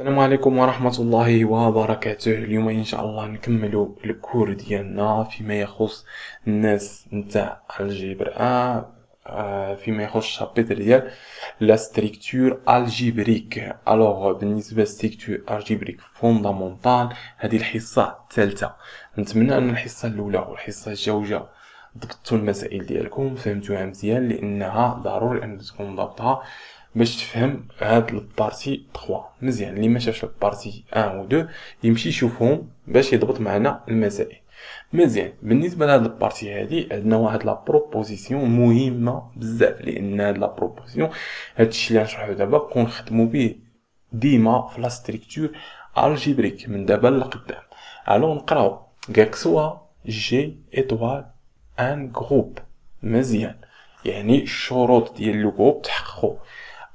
السلام عليكم ورحمة الله وبركاته. اليوم إن شاء الله نكملو ال cours ديالنا فيما يخص الناس نتاع الجبر آه فيما يخص ال chapitre ديال la structure algébrique alors بالنسبة ل structure algébrique fondamentale هذه الحصة الثالثة. نتمنى أن الحصة الأولى والحصة الجوجة ضبطتوا المسائل ديالكم فهمتوها مزيان لأنها ضروري أن تكون ضابطها باش تفهم هاد ال partie 3 مزيان. اللي ما شافش ال partie 1 و 2 يمشي يشوفهم باش يضبط معنا المسائل. مزيان. بالنسبة لهاد ال partie هادي عندنا واحد la proposition مهمة بزاف. لأن هاد la proposition هادشي اللي غنشرحو دابا نكون نخدمو به ديما في la structure algébrique من دابا لقدام. alors نقراو. قالك soit G étoile un groupe مزيان. يعني الشروط ديال لو جروب تحققوا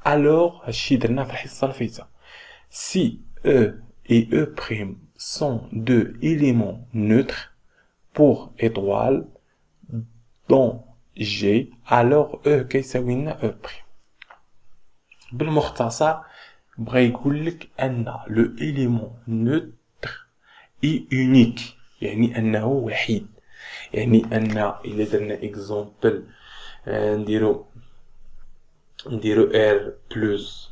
alors هادشي درنا في الحصة الفايتة si E et E' sont deux éléments neutres pour étoile dans G alors E كيساوي لنا E' بالمختصر بغا يقول لك ان لو élément neutre est unique. يعني انه وحيد يعني ان الا درنا exemple نديرو نديرو R plus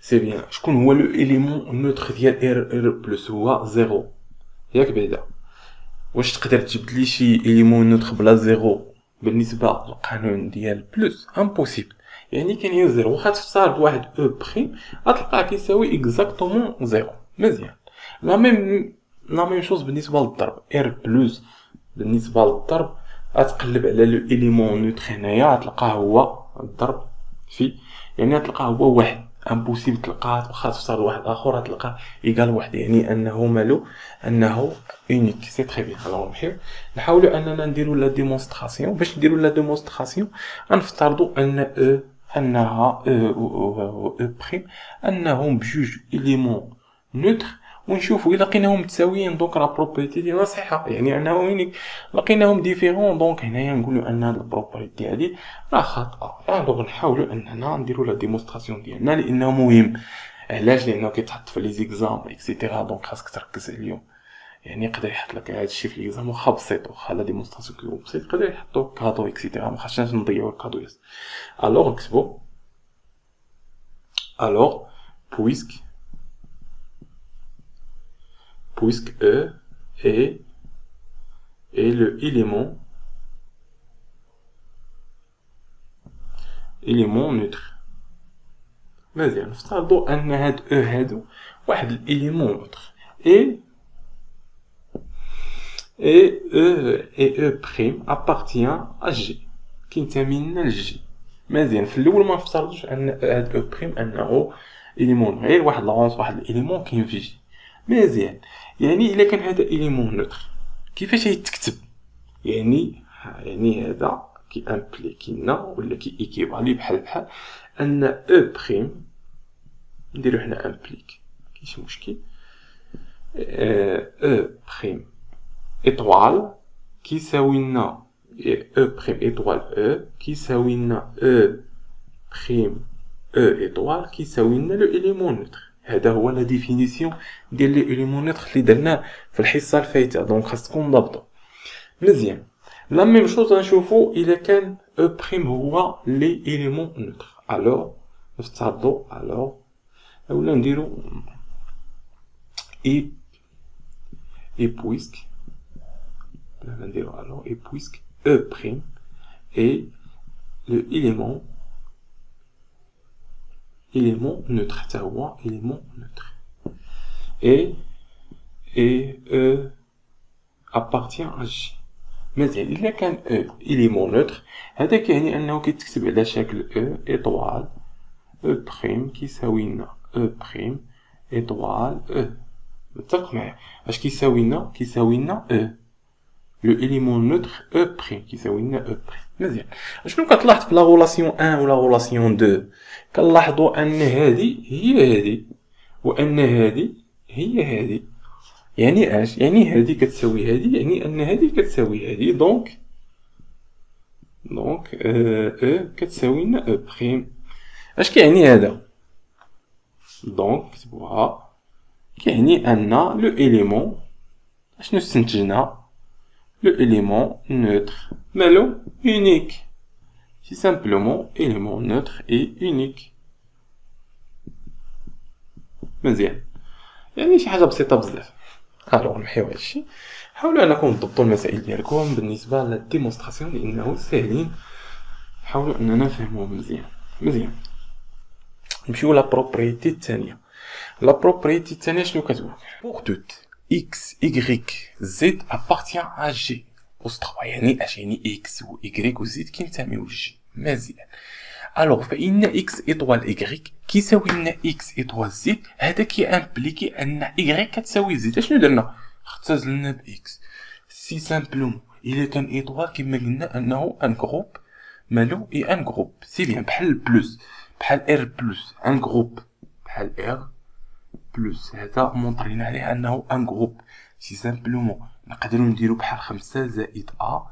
c'est bien شكون هو l'élément neutre ديال R R plus هو زيرو ياك بعدا واش تقدر تجبد لي شي élément neutre بلا زيرو بالنسبة للقانون ديال plus impossible يعني كاين غير زيرو واخا تختار بواحد e prime غتلقاه كيساوي exactement زيرو مزيان la même la même chose بالنسبة للضرب R plus بالنسبة للضرب غتقلب على l'élément neutre هنايا غتلقاه هو الضرب في يعني تلقاه هو واحد impossible تلقاه واخا تختار واحد آخر تلقاه égal واحد. يعني أنه مالو أنه unique c'est très bien alors نمشيو نحاولوا أننا نديرو la démonstration باش نديرو la démonstration غنفترضوا أن e أنها e أو e prime أنهم بجوج élément neutre ونشوفوا. الا لقيناهم متساويين donc la propriété ديالنا صحيحة. يعني انه unique لقيناهم différents donc هنايا نقولوا أن هاد ال propriété هادي راه خاطئة. donc نحاولوا أننا نديروا la démonstration ديالنا لأنه مهم. علاش؟ لأنه كيتحط في les exemples et cetera donc خاصك تركز اليوم يعني يقدر يحط لك هذا الشيء في l'exam واخا بسيط واخا la démonstration كيكون بسيط يقدر يحطو cadeau et cetera ما خاصناش نضيعو ال cadeau ياس الوغ نكتبو الوغ بويسك puisque E est, est le élément élément neutre. مزيان نفترضوا ان هاد أو هادو واحد الإليمون نوتر اي اي أو اي أو بريم ابارتيان ا جي كينتمي لنا ل G مزيان في الأول ما نفترضوش أن هاد e prime أنه élément. غير واحد لونس واحد ال élément كاين في G مزيان يعني إلا كان هذا élément neutre كيفاش يتكتب؟ يعني يعني هذا كي impliquer لنا ولا كي équivaler بحال بحال أن e prime نديرو حنا implique كاينش مشكل. e prime étoile كيساوي لنا e prime étoile e كيساوي لنا e prime أو étoile كيساوي لنا l'élément neutre هذا هو la définition ديال l'élément neutre اللي درناه في الحصة الفايتة. donc خاص تكون ضابطو مزيان la même chose غنشوفو إلا كان e prime هو l'élément neutre alors نفترضو alors أولا نديرو et et puisque بلا نديرو alors et puisque e prime est l'élément élément neutre حتى هو élément neutre et et E appartient à J. مزيان الا كان E. Élément neutre. هذا كيعني انه كيتكتب على شكل E étoile E prime كيساوي لنا E prime étoile E. متفق معايا اش كيساوي لنا كيساوي لنا E. l'élément neutre e prime كيساوي لنا e prime مزيان شنو كتلاحظ في la relation 1 و la relation 2 كنلاحظوا ان هذه هي هذه وان هذه هي هذه يعني اش يعني هذه كتساوي هذه يعني ان هذه كتساوي هذه donc donc e كتساوي لنا e prime اش كيعني هذا دونك كتبوها كيعني ان l'élément اشنو استنتجنا l'élément neutre مالو unique c'est simplement élément neutre est unique مزيان يعني شي حاجة بسيطة بزاف. alors نمحيو هادشي حاولوا أنكم تضبطوا المسائل ديالكم بالنسبة لل démonstration لأنه ساهلين حاولوا أننا نفهموهم مزيان. مزيان. نمشيو la propriété الثانية. la propriété الثانية شنو كتقول؟ pour tout x y z appartient à G puissance 3 يعني اش يعني إكس و ايغريك و زد كينتميو لجي مزيان الوغ فان x étoile y كيساوي لنا x étoile z هذا كي impliquer ان ايغريك كتساوي زد اشنو درنا اختزلنا باكس سي سامبلومون الا كان ايطوال كما قلنا انه ان جروب مالو اي ان جروب سي بيان بحال بلوس بحال ار بلوس ان جروب بحال ار بلوس هذا مونطرينا عليه أنه ان جروب سي سامبلومون نقدرو نديرو بحال خمسة زائد ا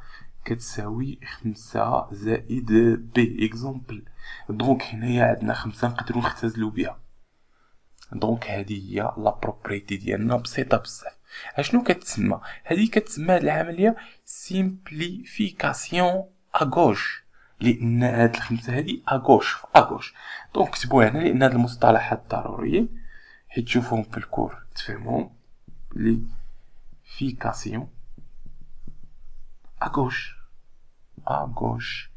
كتساوي خمسة زائد بي اكزومبل دونك هنايا عندنا خمسة نقدرو نختزلو بها. donc هذه هي la propriété ديالنا بسيطة بزاف. أشنو كتسمى؟ هذه كتسمى هذه العملية simplification à gauche لأن هاد الخمسة هادي à gauche à gauche donc كتبوها هنا لأن هاد المصطلحات ضروريين. حيت تشوفوهم في ال cours تفهموهم لي fication à gauche à gauche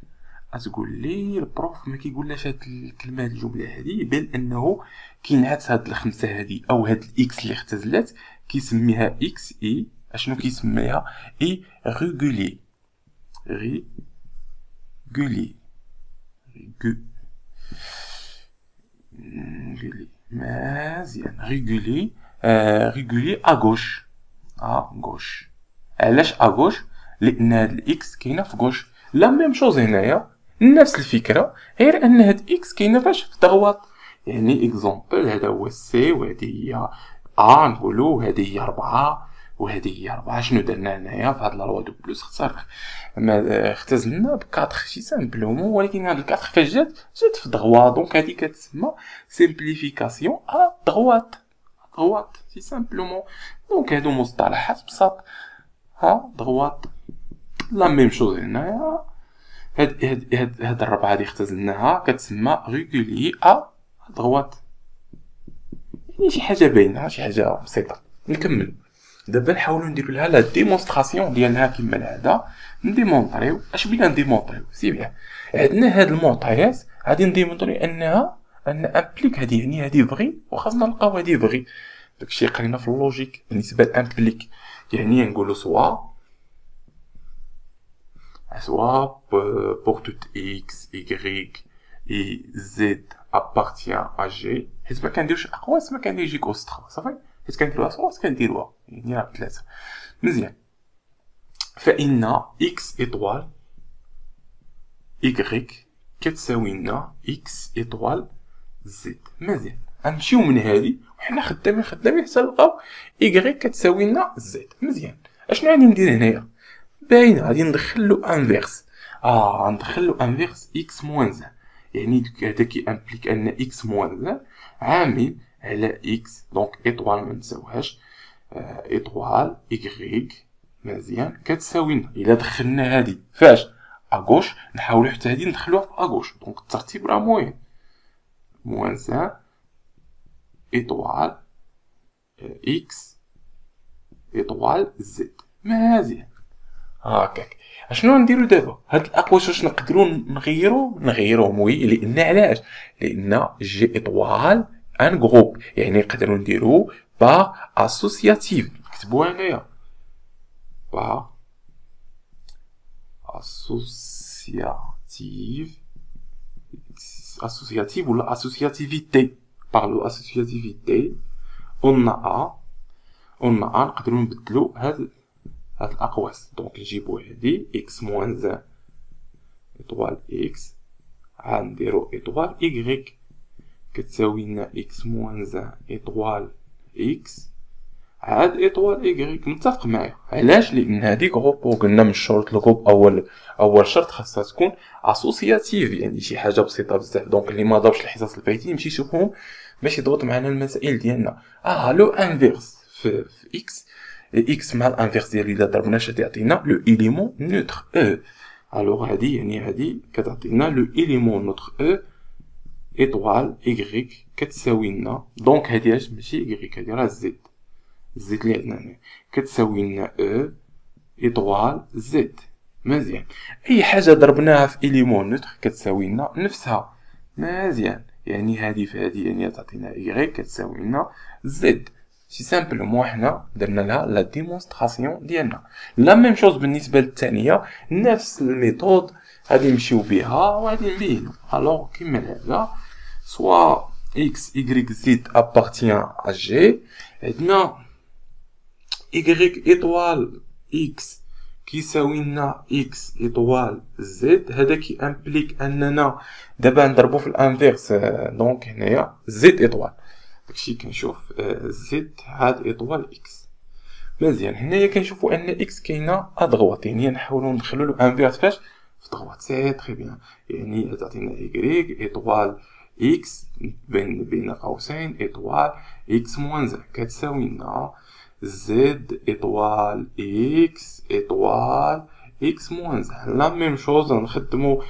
غتقول لي ال prof ما كيقولناش هاد الكلمة هاد الجمله هادي بل انه كينعت هاد الخمسه هادي أو هاد ال x اللي اختزلات كيسميها إكس اي اشنو كيسميها اي régulier régulier régulier مزيان régulier régulier à gauche à gauche علاش à gauche لأن هاد ال x كاينة في gauche la même chose هنايا نفس الفكرة غير ان هاد إكس كاينة فاش في دغواط يعني اكزومبل هذا هو سي وهذه هي ا نقولو هذه هي ربعة وهذه هي ربعة شنو درنا هنايا في هاد لا دو بلوس؟ اختار ما اختزلنا بكاتخ شي سامبلومون ولكن هاد الكاتخ فاش جات جات في دغوا. دونك هادي كتسمى سيمبليفيكاسيون ا دغوات دغوات سي سامبلومون دونك هادو مصطلحات بساط. ها droite la même chose هنايا. هاد هاد هاد هاد الربعة هادي اختزلناها كتسمى régulier à droite يعني شي حاجة باينة شي حاجة بسيطة. نكمل. دابا نحاولو نديرو لها la démonstration ديالها كيما العادة نdémontrيو. اش بينا نdémontrيو؟ c'est bien. عندنا هاد المعطيات غادي نdémontrيو انها ان implique هادي يعني هادي vrai وخاصنا نلقاو هادي vrai داكشي قرينا في la logique بالنسبة ل implique. يعني نقولو سوا سوا pour toute x, y et z appartient à g. حيت ما كنديروش أقواس ما كندير 3 صافي؟ حيت كنديروها soit كنديروها يعني راه بثلاثة مزيان فإن x étoile y كتساوي لنا x étoile z مزيان. غنمشيو من هادي وحنا خدامين خدامين حتى نلقاو إيكغيك كتساوي لنا زد مزيان. أشنو غادي ندير هنايا؟ باين غادي ندخلو inverse آه ندخلو inverse x moins un. يعني هذا كي implique أن x moins un. عامل على x donc étoile منساوهاش étoile y مزيان. كتساوي لنا إلا دخلنا هادي فاش à gauche نحاولو حتى هادي ندخلوها في à gauche donc الترتيب راه مهم. moins un étoile x étoile z مزيان. هاكاك أشنو نديرو دابا؟ هاد الاقواس واش نقدرو نغيرو؟ نغيروهم oui لأن علاش؟ لأن G étoile un groupe يعني نقدروا نديرو par associative نكتبوها هنايا. par associative associative ولا associativité par l'associativité قلنا ا قلنا ا نقدروا نبدلو هاد هاد الأقواس. donc نجيبو هادي x moins un étoile x عاد نديرو étoile y كتساوي لنا x moins un étoile x عاد étoile y متفق معايا. علاش؟ لأن هادي groupe وقلنا من شروط ال groupe اول أول شرط خاصها تكون associative يعني شي حاجة بسيطة بزاف. donc اللي ما ضربش الحصص الفايتين يمشي يشوفهم باش يضبط معنا المسائل ديالنا. آه l'inverse في, في x x مع ال inverse ديالو الا ضربنا اش يعطينا l'élément neutre e alors هادي يعني هادي كتعطينا l'élément neutre e étoile y كتساوي لنا donc هادي اش ماشي ايغريك هادي راه زد زد اللي عندنا هنا كتساوي لنا e étoile z مزيان. أي حاجة ضربناها في élément neutre كتساوي لنا نفسها. مزيان. يعني هادي في هادي يعني تعطينا ايغريك كتساوي لنا z c'est simplement حنا درنا لها la démonstration ديالنا. la même chose بالنسبة للثانية. نفس ال méthode. غادي نمشيو بها وغادي نبينو. alors كيما هذا soit x y z appartient à g عندنا y étoile x كيساوي لنا x étoile z هذا كي implique اننا دابا نضربو في ال inverse donc هنايا z étoile داكشي كنشوف z هاد étoile x مزيان هنايا كنشوفو ان x كاينة à droite يعني نحاولو ندخلو له inverse فاش في droite c'est très bien يعني تعطينا y étoile x بين بين قوسين étoile x moins un كتساوي لنا z étoile x étoile x moins 1 la même chose نخدمو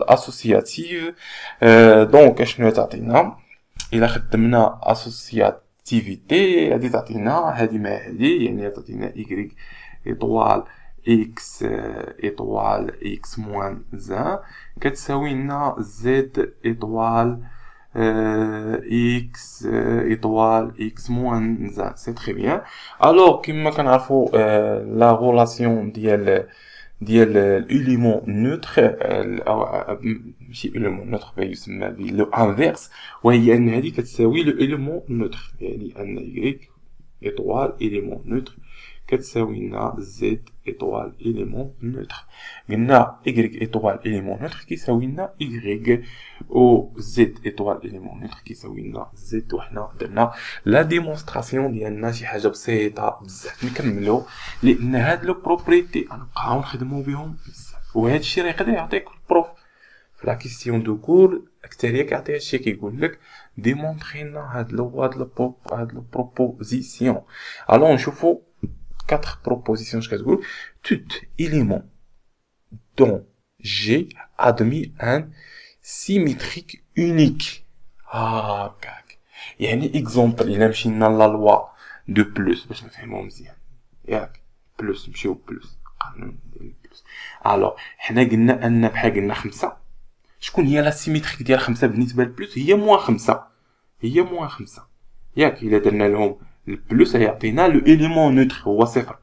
ال associative donc اشنو تعطينا الا خدمنا associativité غادي تعطينا هادي مع هادي يعني تعطينا y étoile x étoile x moins 1 كتساوي لنا z étoile x étoile x moins 1 c'est très bien. Alors كما كنعرفوا la relation ديال ديال ال élément neutre e ماشي élément neutre يسمى l'inverse وهي ان هذه كتساوي l'élément neutre يعني ان y étoile élément neutre كتساوي لنا z étoile élément neutre قلنا y étoile élément neutre كيساوي لنا y و z étoile élément neutre كيساوي لنا z وحنا درنا la démonstration ديالنا شي حاجة بسيطة بزاف. نكملو. لأن هاد les propriétés غنبقاو نخدمو بهم بزاف. وهاد الشيء راه يقدر يعطيك ال prof في la question de cours اكثريه كيعطي هادشي كيقول لك démontrer لنا هاد les هاد les propositions alors نشوفو quatre propositions كتقول tout élément dans G admis un symétrique unique. هكاك يعني exemple الا مشينا la loi de plus باش نفهمو مزيان ياك plus نمشيو plus قانون ديال plus alors حنا قلنا ان بحال قلنا خمسة شكون هي la symétrique ديال خمسة بالنسبة ل plus هي moins خمسة هي moins خمسة ياك الا درنا لهم ال plus يعطينا l'élément neutre هو صفر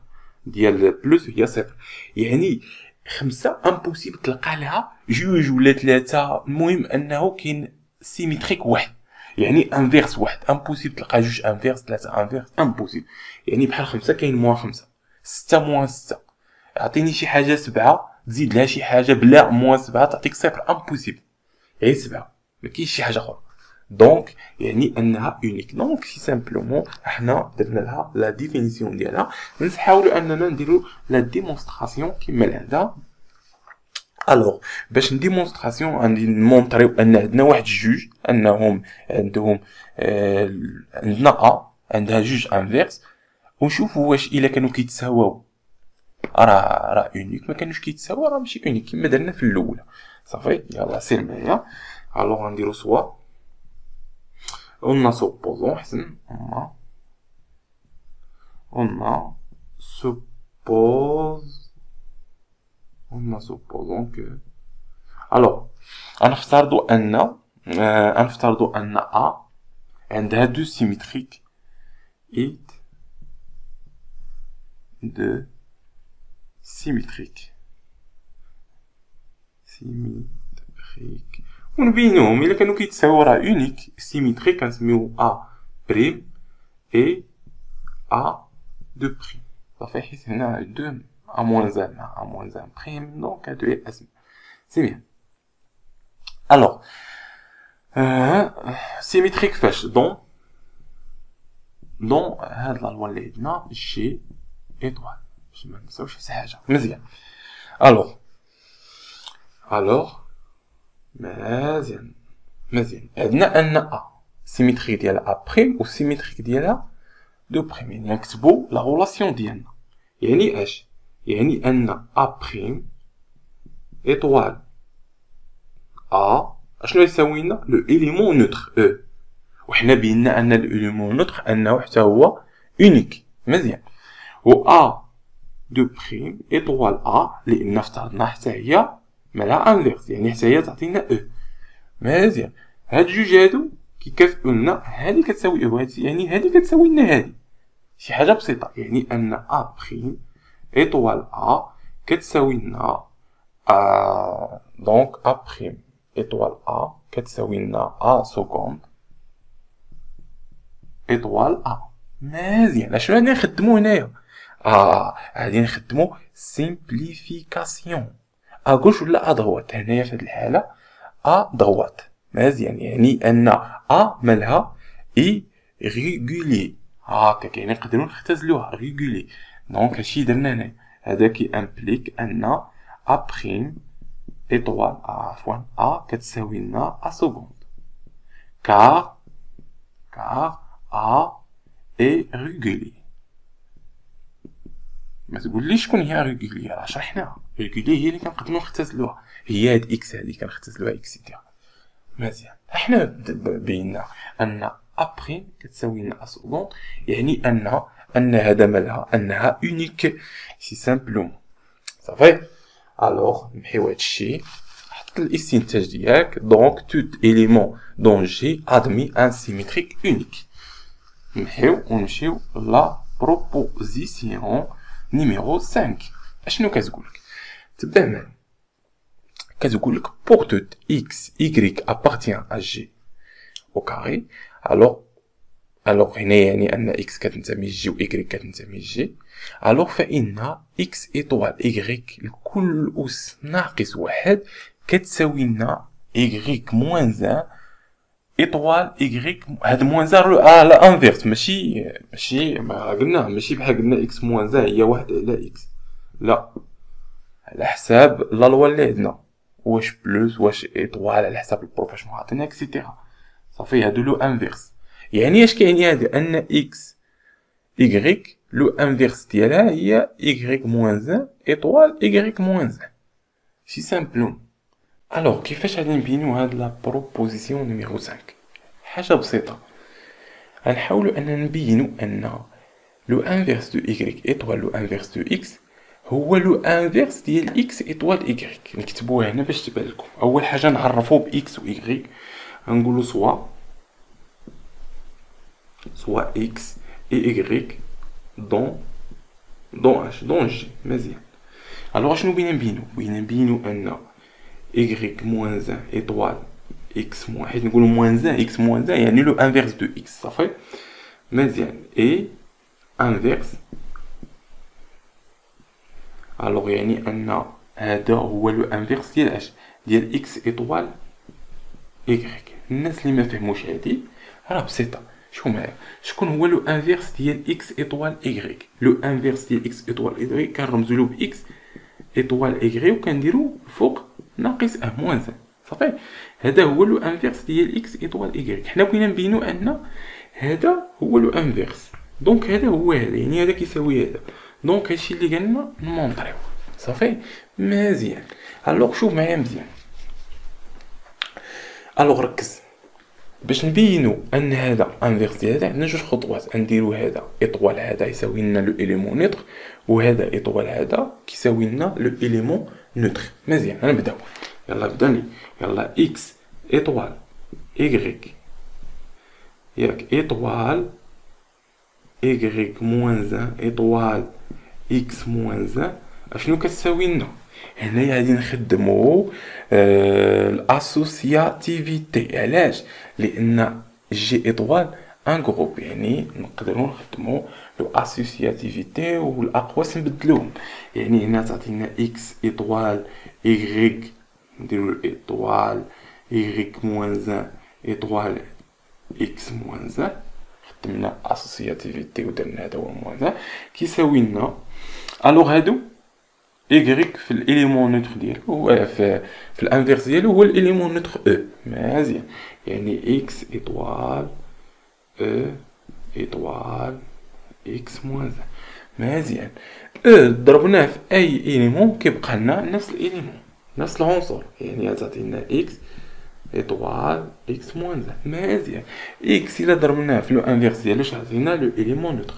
ديال ال plus هي صفر يعني خمسة impossible تلقى لها جوج ولا ثلاثة المهم انه كاين symétrique واحد يعني inverse واحد impossible تلقى جوج inverse ثلاثة inverse impossible يعني بحال خمسة كاين moins خمسة ستة moins ستة اعطيني شي حاجة سبعة تزيد لها شي حاجة بلا moins سبعة تعطيك صفر impossible غير سبعة ما كاينش شي حاجة أخرى donc يعني انها unique donc c'est simplement حنا درنا لها la définition ديالها نحاولوا اننا نديرو la démonstration كيما لهذا alors باش ن démonstration غادي نمونطريو ان عندنا واحد جوج انهم عندهم عندنا ا عندها جوج inverse ونشوفوا واش الا كانوا كيتساواو راه راه unique ما كانوش كيتساواو راه ماشي unique كيما درنا في الاولى صافي يلا سير معايا alors غنديرو soit on a supposons on a on a suppose on a supposons que alors هنفترضوا ان هنفترضوا ان a عندها دو سيمتريك et de symétrique symétrique ونبينوهم الا كانوا كيتساويو راه unique symétrique كنسميو a prime et a deux prime صافي حيت هنا deux a moins un a moins un prime donc هادو هي الاسم c'est bien alors symétrique فاش dans dans هاد la loi اللي عندنا G étoile باش ما نساوش شي حاجة مزيان alors alors مزيان مزيان عندنا ان a symétrique ديالها a prime و symétrique ديالها deux prime يعني نكتبو la relation ديالنا يعني اش يعني ان a prime étoile a اشنو يساوي لنا l'élément neutre e وحنا بينا ان ال élément neutre انه حتى هو unique مزيان و a deux prime étoile a لأن افترضنا حتى هي مالها inverse يعني حتى هي تعطينا e مزيان هاد جوج هادو كيكافئو لنا هادي كتساوي e هادي يعني هادي كتساوي لنا هادي. شي حاجة بسيطة يعني أن a prime étoile a كتساوي لنا donc a prime étoile a كتساوي لنا a seconde étoile a. مزيان اشنو غادي نخدمو هنايا؟ آه غادي نخدمو simplification à gauche ولا à droite هنايا في هاد الحالة à droite مزيان يعني؟ أن a مالها est régulier. هاكا يعني نقدروا نختزلوها régulier. donc هادشي درنا هنا هذا qui implique أن a prime étoile عفوا a كتساوي لنا a seconde car car a est régulier. ما تقوليش شكون هي régulier راه شرحناها. régulier هي اللي كنقدروا نختزلوها هي هاد x هادي كنختزلوها et cetera مزيان. إحنا بينا أن a prime كتساوي لنا seconde يعني أن أن هذا مالها أنها unique c'est simplement صافي alors نمحيو هادشي حط الاستنتاج ديالك. donc tout élément dans G admet un symétrique unique نمحيو ونمشيو la proposition numéro 5 أشنو كتقولك؟ تبدأ معايا كتقولك pour toute x y appartient à g. Au carré. Alors alors هنا يعني أن x كتنتمي ل G و y كتنتمي ل G alors فإن x étoile y لكل أس ناقص واحد كتساوي لنا y moins un étoile y. هاد moins un آه l'inverse ماشي ماشي ما قلنا ماشي بحال قلنا x moins un هي واحد على x. لا. على حساب la loi اللي عندنا واش plus واش étoile على حساب ال preuve شنو عطينا et cetera صافي هادو l'inverse. يعني اش كيعني هذا أن x y l'inverse ديالها هي y moins un étoile y moins un. c'est simple alors كيفاش غادي نبينو هاد la proposition numéro 5 حاجة بسيطة. غنحاولو أننا نبينو أن l'inverse de y étoile l'inverse de x هو l'inverse ديال x étoile y نكتبوها هنا باش تبان لكم. أول حاجة نعرفو باكس و ايغريك غنقولو soit. soit x et y dans dans اش dans G. مزيان. alors شنو بينا نبينو؟ بينا نبينو أن y moins un étoile x moins. حيت نقولو moins un x moins un يعني l'inverse de x صافي؟ مزيان. et inverse alors يعني أن هذا هو l'inverse ديال اش ديال x étoile y الناس اللي ما فهموش هادي راه بسيطة. شوف معايا؟ شكون هو l'inverse ديال x étoile y l'inverse ديال x étoile y كنرمزو له ب x étoile y وكنديرو فوق ناقص أه moins صافي؟ هذا هو l'inverse ديال x étoile y حنا بغينا نبينو أن هذا هو l'inverse. donc هذا هو هذا. يعني هذا كيساوي هذا. دونك هادشي اللي قالنا نمونطريو صافي مزيان alors شوف معايا مزيان alors ركز باش نبينو ان هذا inverse ديال هذا عندنا جوج خطوات نديرو هذا étoile هذا يساوي لنا l'élément neutre وهذا étoile هذا كيساوي لنا l'élément neutre مزيان غنبداو يلا بداني يلا x étoile y ياك اطوال y موان زان ايطوال إكس موان زان أشنو كتساوي لنا هنايا غادي نخدمو آه، ال associativité علاش؟ لأن G étoile un groupe يعني نقدروا نخدمو l'associativité والاقواس نبدلوهم يعني هنا تعطينا x étoile y نديرو étoile y moins un étoile x moins un تمنا associativité ودرنا هو وهذا كيساوي لنا alors هادو إيكغيك في ال élément neutre ديالو هو في, في ال inverse ديالو هو ال élément neutre e مزيان. يعني x étoile e e étoile x moins un مزيان. e ضربناه في أي élément كيبقى لنا نفس ال élément نفس العنصر. يعني تعطينا x étoile x moins un مزيان x إلا ضربناه في l'inverse ديالو عطينا l'élément neutre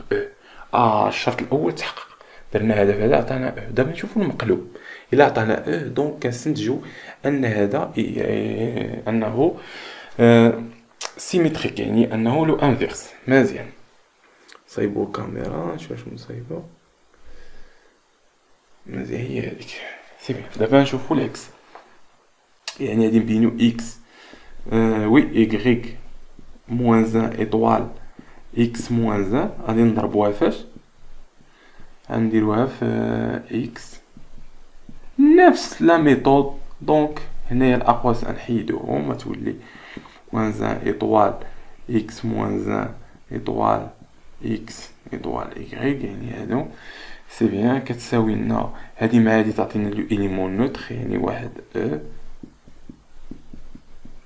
e آه الشرط الأول تحقق درنا هذا هذا عطانا e دابا نشوفو المقلوب الا عطانا e donc كنستنتجو ان هذا انه symétrique يعني انه l'inverse مزيان صايبو الكاميرا نشوف واش نصايبو مزيان هي هذيك c'est bien دابا نشوفو ال x يعني غادي نبينو x oui y moins un étoile x moins un غادي نضربوها فاش غنديروها في x نفس la méthode donc هنايا الاقواس نحيدوهم ما تولي moins un étoile x moins un étoile x étoile y يعني هادو c'est bien كتساوي لنا هادي مع هادي تعطينا l'élément neutre يعني واحد e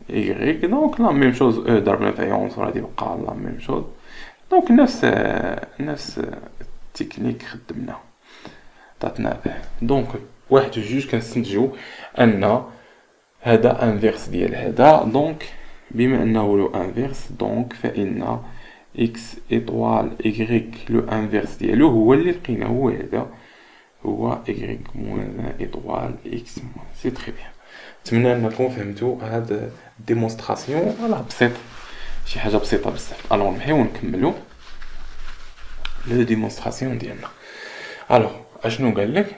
y donc la même chose e ضربنا في عنصر غادي يبقى la même chose donc نفس نفس التكنيك خدمنا عطاتنا donc واحد جوج كنستنتجو أن هذا inverse ديال هذا. donc بما أنه l'inverse donc فإن x étoile y l'inverse ديالو هو اللي لقينا هو هذا هو y moins un étoile x moins un c'est très bien نتمنى أنكم فهمتوا هاد démonstration voilà بسيط. شي حاجة بسيطة بزاف. alors نمحيو ونكملو la démonstration ديالنا. alors أشنو قال لك؟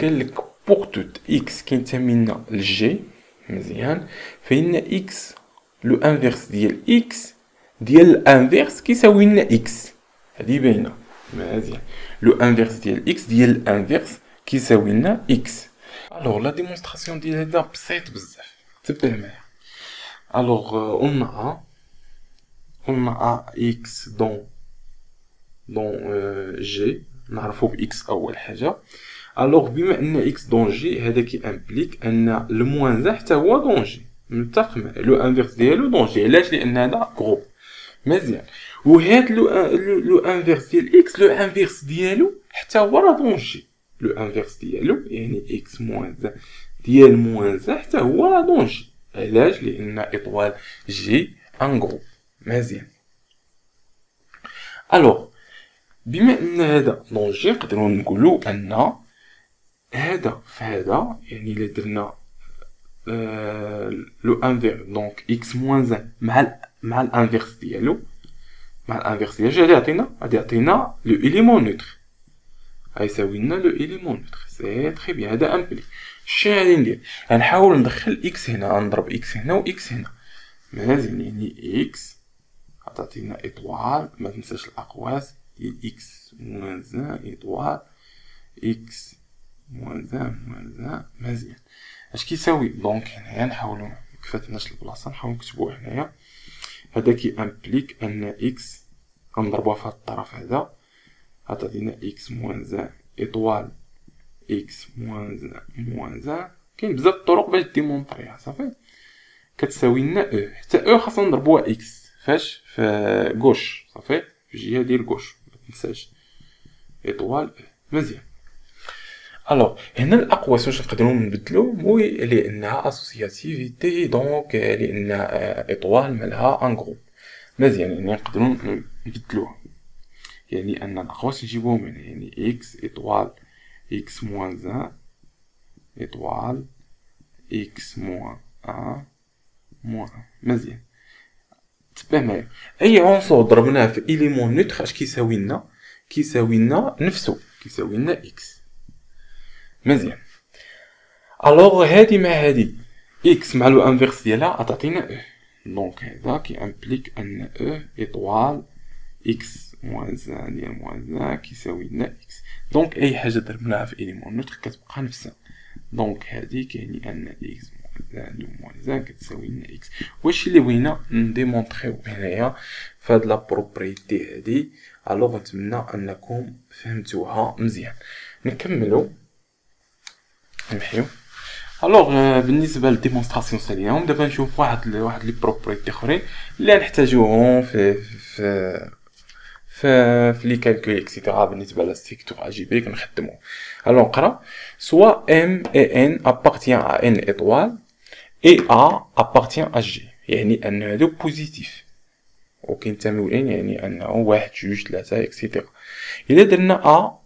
قال لك pour tout x كينتمي لنا ل G مزيان. فإن x l'inverse ديال x ديال l'inverse كيساوي لنا x هادي باينة. مزيان. l'inverse ديال x ديال l'inverse كيساوي لنا x alors la démonstration ديال هذا بسيط بزاف تبع معايا alors on a on a x dans dans G نعرفو ب x اول حاجة alors بما ان x dans G هذا qui implique ان ال moins un حتى هو dans G متفق l'inverse ديالو dans G علاش لأن هذا groupe مزيان وهاد l'inverse ديال x l'inverse ديالو حتى هو راه dans G l'inverse ديالو يعني x moins un ديال moins un حتى هو راه dans G علاش لأن étoile G un groupe مزيان alors بما ان هذا dans G نقدروا نقولوا ان هذا في يعني الا درنا l'inverse donc x moins un مع مع l'inverse ديالو مع l'inverse ديالو غادي يعطينا غادي يعطينا l'élément neutre غيساوي لنا l'élément neutre c'est très bien هذا implique شنو غادي ندير؟ غنحاول ندخل x هنا نضرب x هنا و x هنا. مزيان يعني x. غتعطينا étoile ما تنساش الأقواس ديال x moins un étoile x moins un moins un مزيان. أش كيساوي؟ donc هنايا نحاولو مكفاتناش البلاصه نحاولو نكتبوه هنايا. هذا qui implique أن x غنضربوها في هاد الطرف هذا. غتعطينا x moins un étoile x moins un moins un كاين بزاف الطرق باش ديمونطريها صافي؟ كتساوي لنا e حتى e خاصنا نضربوها x فاش؟ في gauche صافي؟ في الجهه ديال gauche متنساش étoile e مزيان. alors هنا الاقواس واش نقدروا نبدلو mais لأنها associativité donc لأن étoile مالها un groupe مزيان يعني نقدروا نبدلوها. يعني أن الاقواس نجيبوهم هنا. يعني x étoile x moins un étoile x moins un moins un مزيان. تبع معايا. أي عنصر ضربناه في élément neutre اش كيساوي لنا كيساوي لنا نفسه كيساوي لنا x مزيان. Alors هادي مع هادي. x مع l'inverse ديالها غتعطينا e donc هذا كي implique أن e étoile x moins un ديال moins un كيساوي لنا x donc اي حاجة ضربناها في élément neutre كتبقى نفسها donc هادي كيعني ان x moins un moins un كتساوي لنا x واش اللي بغينا نديمونطريو هنايا فهاد la propriété هادي alors نتمنى انكم فهمتوها مزيان نكملو نمحيو alors بالنسبة لل démonstration ساليهم دابا نشوف واحد واحد les propriétés أخرين. اللي نحتاجوهم في في في les calculs et cetera بالنسبة لل structures algébriques كنخدمو. Alors نقرا. Soit m et n appartient à N étoile et a appartient à G يعني أن هادو positifs وكينتميو يعني انه واحد جوج ثلاثة et cetera إلا درنا a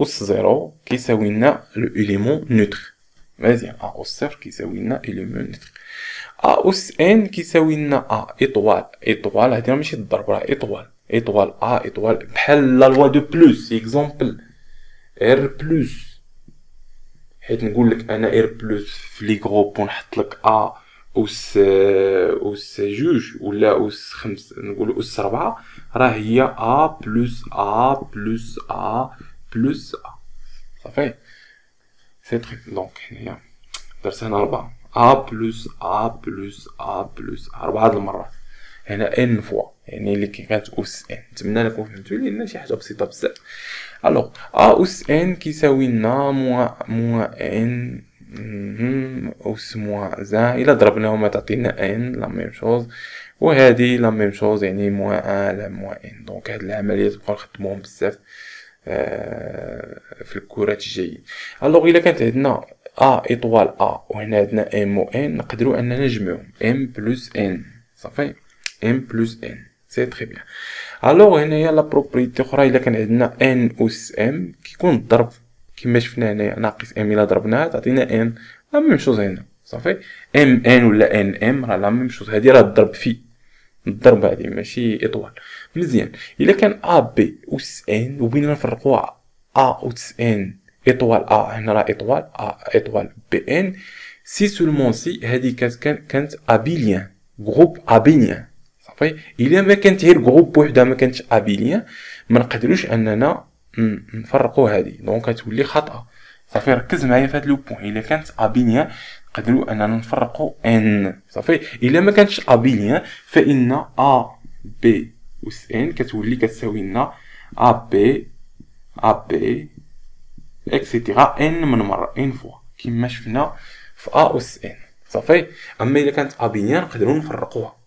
أس zéro كيساوي لنا l'élément neutre مزيان a أس صفر كيساوي لنا élément neutre a أس n كيساوي لنا a étoile étoile هادي ماشي الضرب راه étoile étoile a étoile بحال la loi de plus exemple R plus. حيت نقول لك أنا R plus في les groupes ونحط لك a أس أس جوج ولا أس خمس نقول أس ربعة راه هي a plus a plus a plus a صافي؟ C'est très donc هنايا. درت هنا ربعة a plus a plus a plus أربعة المرات. هنا n fois يعني اللي كانت أس n نتمنى لكم فهمتوا لأن شي حاجة بسيطة بزاف. Alors a أس n كيساوي لنا moins moins n أس moins un إلا ضربناهم تعطينا n la même chose وهذه la même chose يعني moins n لا moins n donc هاد العمليات نبقاو نخدموهم بزاف في الكرات الجايين alors إلا كانت عندنا a étoile a وهنا عندنا m و n نقدروا أننا نجمعهم. m plus n صافي؟ m plus n c'est très bien alors هنايا la propriété أخرى إلا كان عندنا n أس m كيكون الضرب كيما شفنا هنايا ناقص m الا ضربناها تعطينا n la même chose هنا صافي؟ m n ولا n m راه la même chose. هادي راه الضرب في الضرب هادي ماشي étoile. مزيان. إلا كان a b أس n وبينا نفرقوا a أس n étoile a هنا راه إطوال a étoile b n si seulement si هادي كانت كانت abélien groupe abélien. صافي إلا ما كانت غير groupe وحده ما كانتش abélien ما نقدروش أننا نفرقوا هادي. donc غتولي خطأ. صافي ركز معايا في هاد le point. إلا كانت abélien نقدروا أننا نفرقوا n صافي إلا ما كانتش abélien فإن a b أس n كتولي كتساوي لنا a b a b et cetera n من مرة n fois كيما شفنا في a أس n صافي أما إلا كانت abélien نقدروا نفرقوها.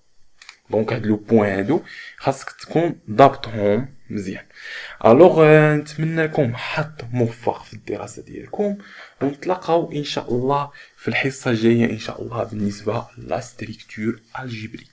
donc هاد les points هادو خاصك تكون ضابطهم مزيان alors نتمنى لكم حظ موفق في الدراسه ديالكم ونتلاقاو ان شاء الله في الحصه الجايه ان شاء الله بالنسبة la structure algébrique